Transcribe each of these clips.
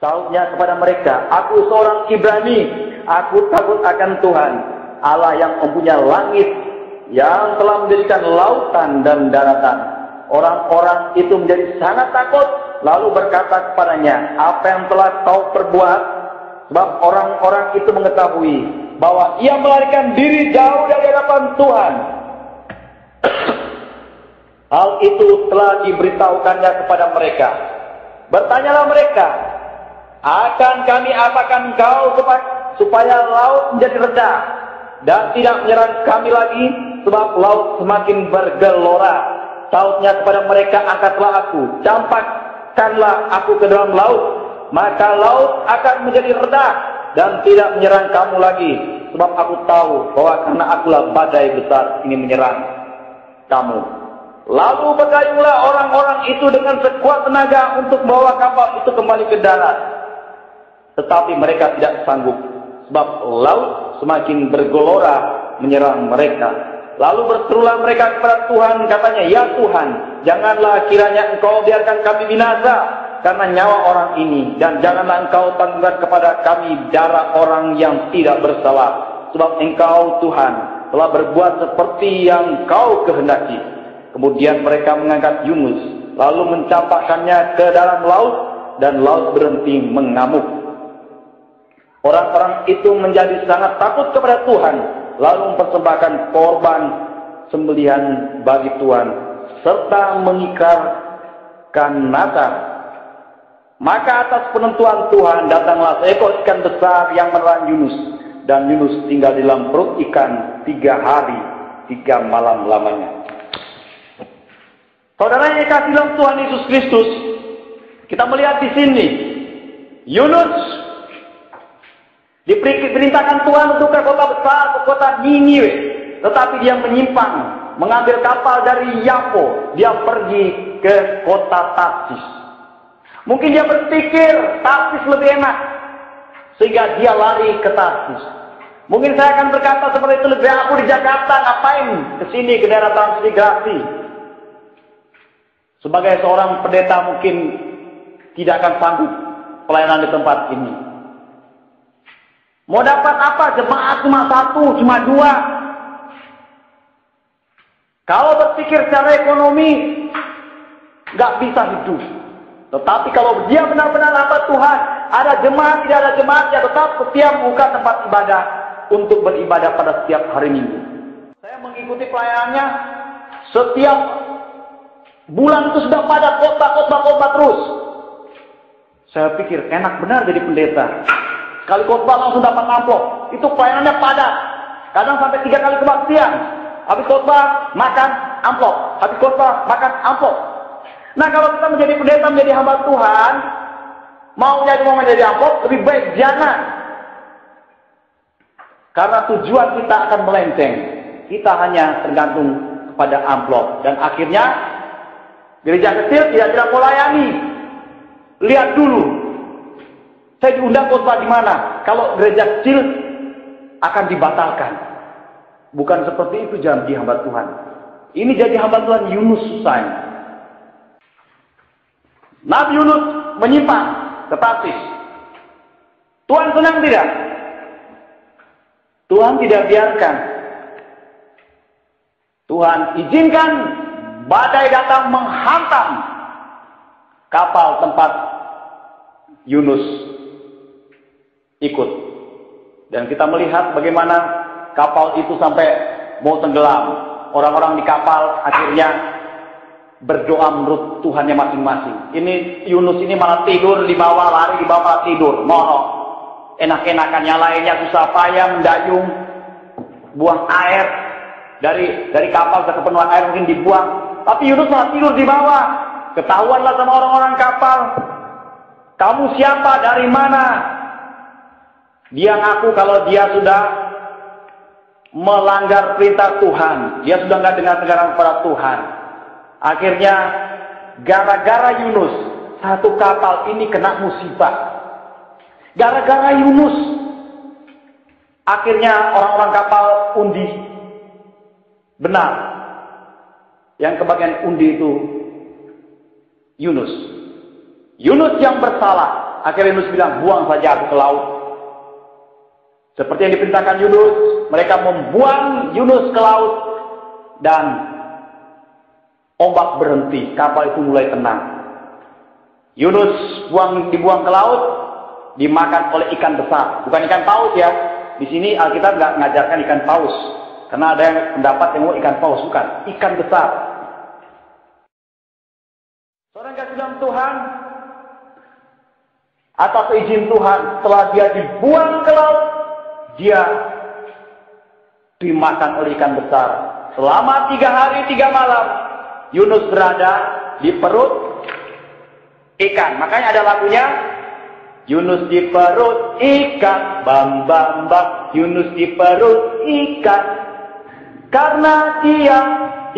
Sautnya kepada mereka, aku seorang Ibrani, aku takut akan Tuhan, Allah yang mempunyai langit, yang telah mendirikan lautan dan daratan. Orang-orang itu menjadi sangat takut, lalu berkata kepadanya, apa yang telah kau perbuat? Sebab orang-orang itu mengetahui bahwa ia melarikan diri jauh dari hadapan Tuhan. Hal itu telah diberitahukannya kepada mereka. Bertanyalah mereka, akan kami apakan kau supaya laut menjadi rendah dan tidak menyerang kami lagi sebab laut semakin bergelora. Sautnya kepada mereka, angkatlah aku, campakkanlah aku ke dalam laut, maka laut akan menjadi rendah dan tidak menyerang kamu lagi sebab aku tahu bahwa karena akulah badai besar ini menyerang kamu. Lalu bergayunglah orang-orang itu dengan sekuat tenaga untuk membawa kapal itu kembali ke darat. Tetapi mereka tidak sanggup. Sebab laut semakin bergelora menyerang mereka. Lalu berserulah mereka kepada Tuhan katanya, Ya Tuhan, janganlah kiranya engkau biarkan kami binasa karena nyawa orang ini dan janganlah engkau tanggungkan kepada kami darah orang yang tidak bersalah. Sebab engkau Tuhan telah berbuat seperti yang kau kehendaki. Kemudian mereka mengangkat Yunus lalu mencampakkannya ke dalam laut dan laut berhenti mengamuk orang-orang itu menjadi sangat takut kepada Tuhan lalu mempersembahkan korban sembelihan bagi Tuhan serta mengikarkan Natal maka atas penentuan Tuhan datanglah seekor ikan besar yang menelan Yunus. Dan Yunus tinggal di dalam perut ikan tiga hari, tiga malam lamanya. Saudara yang kasih dalam Tuhan Yesus Kristus, kita melihat di sini, Yunus diperintahkan Tuhan untuk ke kota besar, ke kota Niniwe. Tetapi dia menyimpang, mengambil kapal dari Yapo, dia pergi ke kota Tarsis. Mungkin dia berpikir Tarsis lebih enak. Sehingga dia lari ke Tarsis. Mungkin saya akan berkata seperti itu lebih aku di Jakarta ngapain ke sini ke daerah transmigrasi. Sebagai seorang pendeta mungkin tidak akan sanggup pelayanan di tempat ini. Mau dapat apa? Jemaat cuma satu, cuma dua. Kalau berpikir secara ekonomi, nggak bisa hidup. Tetapi kalau dia benar-benar hamba Tuhan, ada jemaat, tidak ada jemaat, ya tetap setiap buka tempat ibadah untuk beribadah pada setiap hari minggu. Saya mengikuti pelayanannya setiap bulan itu sudah pada khotbah-khotbah-khotbah terus. Saya pikir enak benar jadi pendeta. Sekali khotbah langsung dapat amplop. Itu pelayanannya padat. Kadang sampai tiga kali kebaktian. Habis khotbah makan amplop. Habis khotbah makan amplop. Nah kalau kita menjadi pendeta, menjadi hamba Tuhan, mau jadi mau menjadi amplop, lebih baik jangan. Karena tujuan kita akan melenceng. Kita hanya tergantung kepada amplop. Dan akhirnya, gereja kecil tidak tidak melayani. Lihat dulu. Saya diundang khotbah di mana? Kalau gereja kecil akan dibatalkan. Bukan seperti itu janji hamba Tuhan. Ini jadi hamba Tuhan Yunus Susain. Nabi Yunus menyimpang ke Tarsis. Tuhan senang tidak? Tuhan tidak biarkan. Tuhan izinkan badai datang menghantam kapal tempat Yunus ikut. Dan kita melihat bagaimana kapal itu sampai mau tenggelam. Orang-orang di kapal akhirnya berdoa menurut Tuhannya masing-masing. Ini Yunus ini malah tidur di bawah, lari di bawah tidur, mono. Enak-enakan lainnya susah payah mendayung, buang air dari dari kapal ke kepenuhan air mungkin dibuang. Tapi Yunus malah tidur di bawah. Ketahuanlah sama orang-orang kapal. Kamu siapa? Dari mana? Dia ngaku kalau dia sudah melanggar perintah Tuhan. Dia sudah nggak dengar dengaran kepada Tuhan. Akhirnya gara-gara Yunus satu kapal ini kena musibah. Gara-gara Yunus akhirnya orang-orang kapal undi benar. Yang kebagian undi itu Yunus. Yunus yang bersalah. Akhirnya Yunus bilang, buang saja aku ke laut. Seperti yang diperintahkan Yunus, mereka membuang Yunus ke laut dan ombak berhenti, kapal itu mulai tenang. Yunus buang, dibuang ke laut, dimakan oleh ikan besar, bukan ikan paus ya. Di sini Alkitab nggak mengajarkan ikan paus, karena ada yang pendapat yang mau ikan paus, bukan ikan besar. Seorang kasih dalam Tuhan, atas izin Tuhan, setelah dia dibuang ke laut, dia dimakan oleh ikan besar. Selama tiga hari, tiga malam, Yunus berada di perut ikan. Makanya ada lagunya, Yunus di perut ikan, bam bam bam. Yunus di perut ikan. Karena dia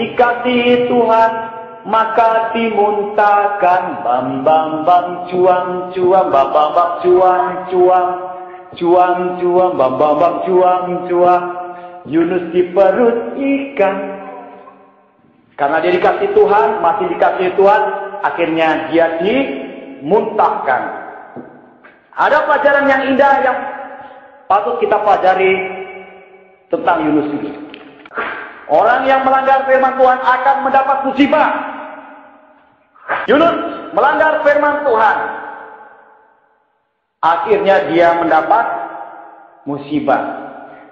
dikasih Tuhan, maka dimuntahkan. Bam bam bam, cuang cuang, bam bam bam, cuang cuang. Cuang cuang, bam bam bam, cuang cuang. Yunus di perut ikan. Karena dia dikasih Tuhan, masih dikasih Tuhan, akhirnya dia dimuntahkan. Ada pelajaran yang indah yang patut kita pelajari tentang Yunus ini. Orang yang melanggar firman Tuhan akan mendapat musibah. Yunus melanggar firman Tuhan. Akhirnya dia mendapat musibah.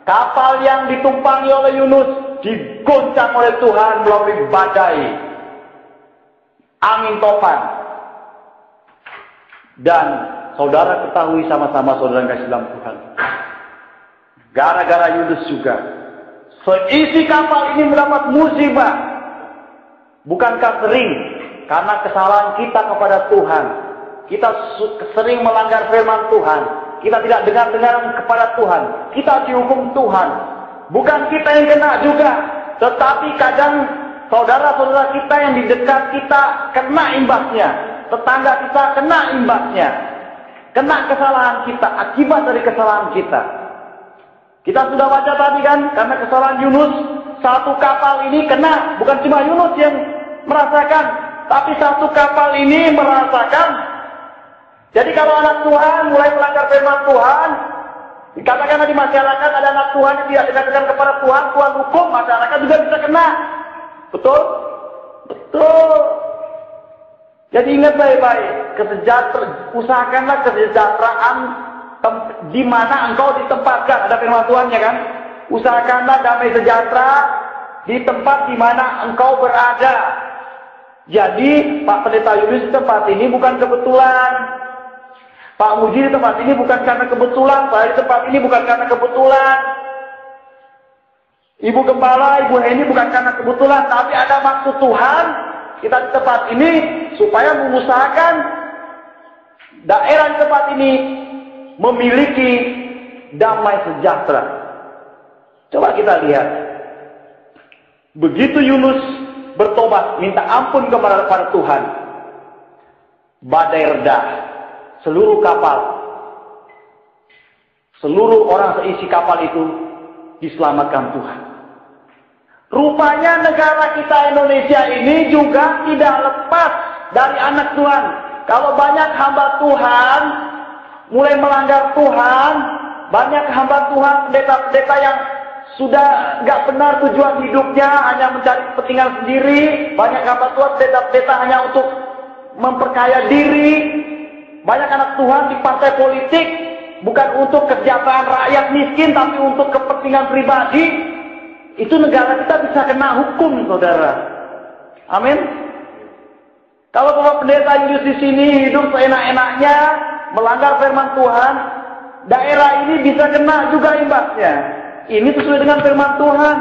Kapal yang ditumpangi oleh Yunus digoncang oleh Tuhan melalui badai. Angin topan. Dan saudara ketahui sama-sama saudara kasih dalam Tuhan. Gara-gara Yunus juga. Seisi kapal ini mendapat musibah. Bukankah sering karena kesalahan kita kepada Tuhan. Kita sering melanggar firman Tuhan. Kita tidak dengar-dengar kepada Tuhan. Kita dihukum Tuhan. Bukan kita yang kena juga. Tetapi kadang saudara-saudara kita yang di dekat kita kena imbasnya. Tetangga kita kena imbasnya. Kena kesalahan kita, akibat dari kesalahan kita. Kita sudah baca tadi kan, karena kesalahan Yunus, satu kapal ini kena, bukan cuma Yunus yang merasakan, tapi satu kapal ini merasakan. Jadi kalau anak Tuhan mulai melanggar firman Tuhan, dikatakan di masyarakat ada anak Tuhan yang tidak dikatakan kepada Tuhan, Tuhan hukum, masyarakat juga bisa kena. Betul? Betul. Jadi ingat baik-baik, kesejahteraan, usahakanlah kesejahteraan di mana engkau ditempatkan. Ada firman Tuhan ya kan? Usahakanlah damai sejahtera di tempat di mana engkau berada. Jadi Pak Pendeta Yunus tempat ini bukan kebetulan. Pak Muji di tempat ini bukan karena kebetulan. Saya di tempat ini bukan karena kebetulan. Ibu Gembala, Ibu Heni bukan karena kebetulan, tapi ada maksud Tuhan kita di tempat ini supaya mengusahakan daerah di tempat ini memiliki damai sejahtera. Coba kita lihat. Begitu Yunus bertobat, minta ampun kepada Tuhan. Badai reda, seluruh kapal, seluruh orang seisi kapal itu diselamatkan Tuhan. Rupanya negara kita Indonesia ini juga tidak lepas dari anak Tuhan. Kalau banyak hamba Tuhan mulai melanggar Tuhan, banyak hamba Tuhan pendeta-pendeta yang sudah nggak benar tujuan hidupnya hanya mencari kepentingan sendiri, banyak hamba Tuhan pendeta-pendeta hanya untuk memperkaya diri, banyak anak Tuhan di partai politik bukan untuk kesejahteraan rakyat miskin tapi untuk kepentingan pribadi, itu negara kita bisa kena hukum, saudara. Amin. Kalau Bapak Pendeta Yunus di sini hidup seenak-enaknya, melanggar firman Tuhan, daerah ini bisa kena juga imbasnya. Ini sesuai dengan firman Tuhan.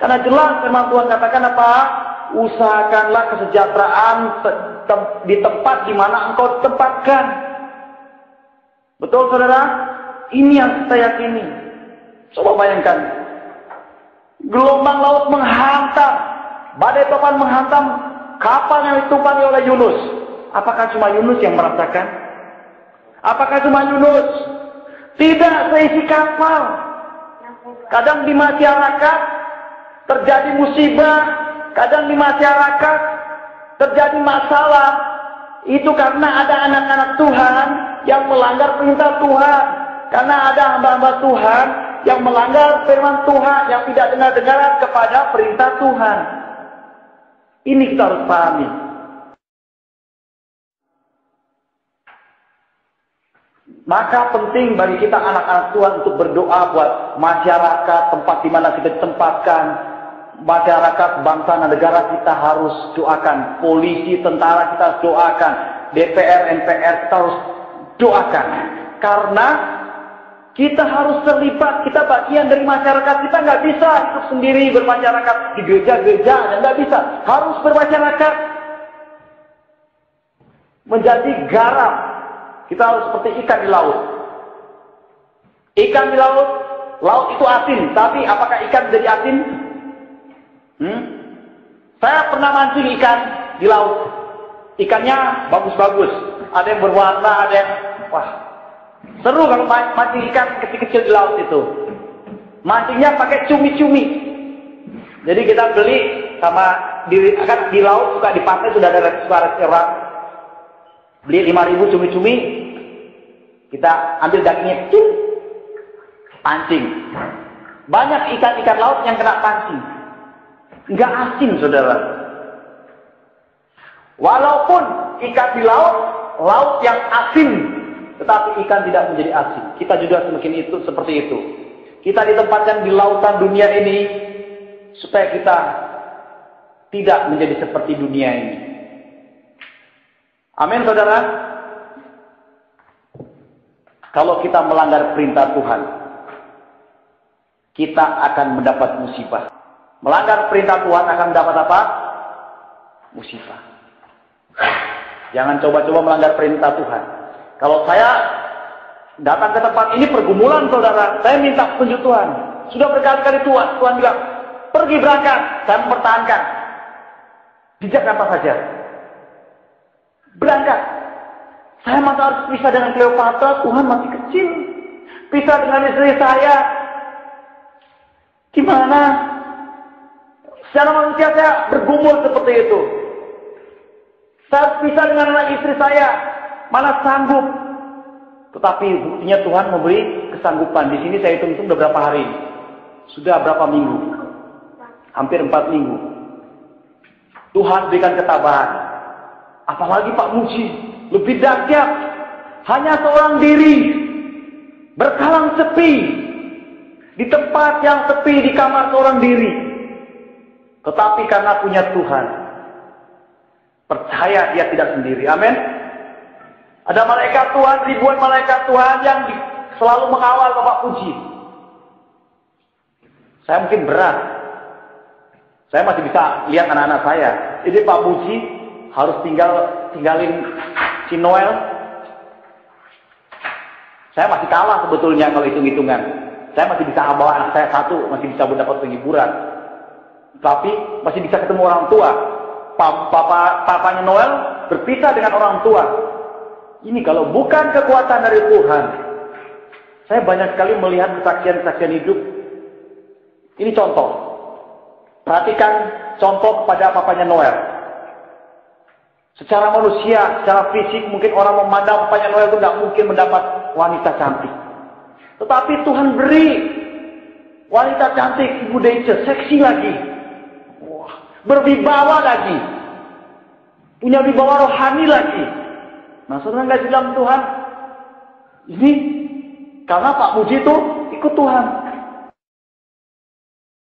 Karena jelas firman Tuhan katakan apa? Usahakanlah kesejahteraan di tempat di mana engkau ditempatkan. Betul saudara? Ini yang saya yakini. Coba bayangkan, Gelombang laut menghantam, badai topan menghantam kapal yang ditumpangi oleh Yunus. Apakah cuma Yunus yang merasakan? Apakah cuma Yunus? Tidak seisi kapal. Kadang di masyarakat terjadi musibah, kadang di masyarakat terjadi masalah. Itu karena ada anak-anak Tuhan yang melanggar perintah Tuhan. Karena ada hamba-hamba Tuhan yang melanggar firman Tuhan, yang tidak dengar-dengaran kepada perintah Tuhan. Ini kita harus pahami. Maka penting bagi kita anak-anak Tuhan untuk berdoa buat masyarakat, tempat di mana kita ditempatkan, masyarakat, bangsa dan negara kita harus doakan. Polisi, tentara kita harus doakan. DPR, MPR kita harus doakan. Karena kita harus terlibat, kita bagian dari masyarakat. Kita nggak bisa hidup sendiri bermasyarakat di gereja-gereja, nggak bisa. Harus bermasyarakat. Menjadi garam kita harus seperti ikan di laut. Ikan di laut, laut itu asin, tapi apakah ikan menjadi asin? Hmm? Saya pernah mancing ikan di laut. Ikannya bagus-bagus. Ada yang berwarna, ada yang wah. Seru kalau mancing ikan kecil-kecil di laut itu. Mancingnya pakai cumi-cumi. Jadi kita beli sama di kan di laut suka di pantai sudah ada restoran beli 5000 cumi-cumi kita ambil dagingnya kecil, pancing. Banyak ikan-ikan laut yang kena pancing. Enggak asin, saudara. Walaupun ikan di laut, laut yang asin, tetapi ikan tidak menjadi asin. Kita juga semakin itu seperti itu. Kita ditempatkan di lautan dunia ini supaya kita tidak menjadi seperti dunia ini. Amin, saudara. Kalau kita melanggar perintah Tuhan, kita akan mendapat musibah. Melanggar perintah Tuhan akan mendapat apa? Musibah. Jangan coba-coba melanggar perintah Tuhan. Kalau saya datang ke tempat ini pergumulan saudara, saya minta petunjuk Tuhan. Sudah berkali-kali Tuhan, Tuhan bilang, pergi berangkat, saya mempertahankan. Bijak apa saja. Berangkat, saya masih harus pisah dengan Cleopatra, Tuhan masih kecil. Pisah dengan istri saya. Gimana? Secara manusia saya bergumul seperti itu. Saya pisah dengan anak istri saya. Mana sanggup. Tetapi buktinya Tuhan memberi kesanggupan. Di sini saya hitung-hitung sudah berapa hari. Sudah berapa minggu. Hampir empat minggu. Tuhan berikan ketabahan. Apalagi Pak Muji lebih dahsyat. Hanya seorang diri. Berkalang sepi. Di tempat yang sepi di kamar seorang diri. Tetapi karena punya Tuhan. Percaya dia tidak sendiri. Amin. Ada malaikat Tuhan, ribuan malaikat Tuhan yang selalu mengawal Bapak Puji. Saya mungkin berat. Saya masih bisa lihat anak-anak saya. Jadi Pak Puji harus tinggal tinggalin si Noel, saya masih kalah sebetulnya kalau hitung-hitungan. Saya masih bisa bawa anak saya satu, masih bisa mendapat penghiburan. Tapi masih bisa ketemu orang tua. Papa, papanya Noel berpisah dengan orang tua. Ini kalau bukan kekuatan dari Tuhan. Saya banyak sekali melihat kesaksian-kesaksian hidup. Ini contoh. Perhatikan contoh pada papanya Noel. Secara manusia, secara fisik mungkin orang memandang papanya Noel itu tidak mungkin mendapat wanita cantik. Tetapi Tuhan beri wanita cantik, ibu Dece, seksi lagi. Berwibawa lagi. Punya wibawa rohani lagi. Saudara nggak bilang Tuhan, ini karena Pak Muji itu ikut Tuhan.